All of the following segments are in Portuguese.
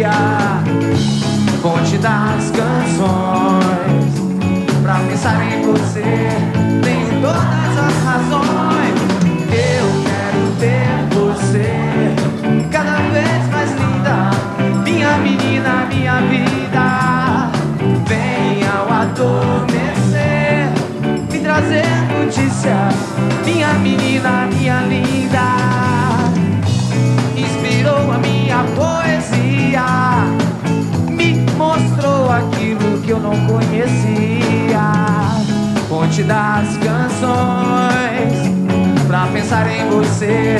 dia. Vou te dar as canções Pra pensar em você. Tenho todas as razões. Eu quero ter você Cada vez mais linda. Minha menina, minha vida. Venha ao adoro fonte das canções. Pra pensar em você,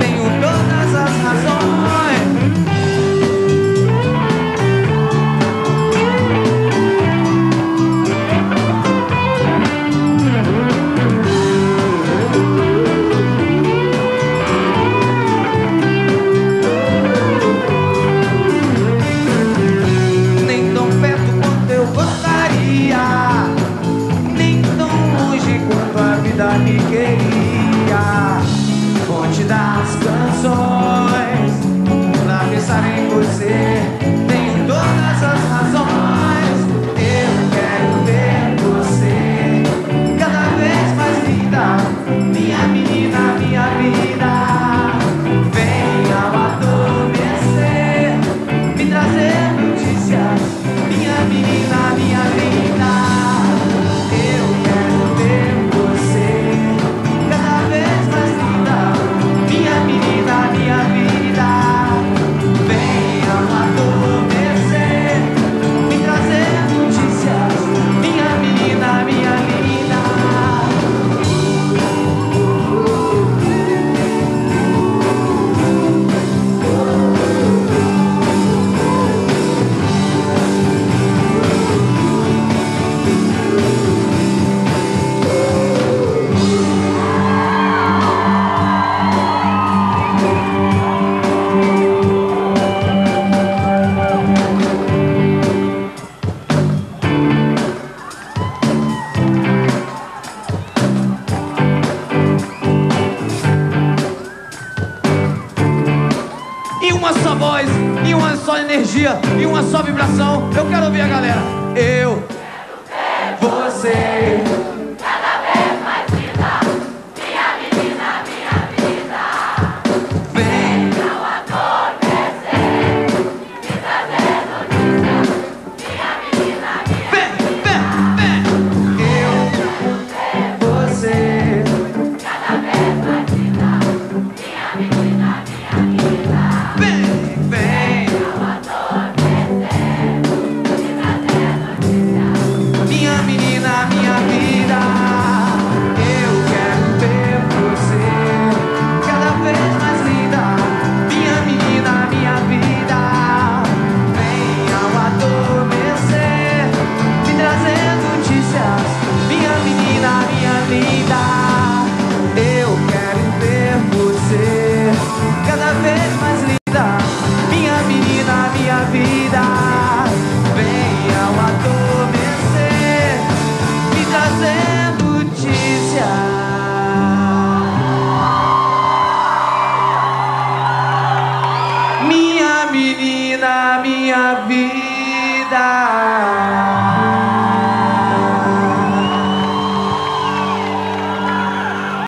tenho todas as razões. voz, uma só energia, e uma só vibração. Eu quero ouvir a galera. Eu quero ter você. na minha vida.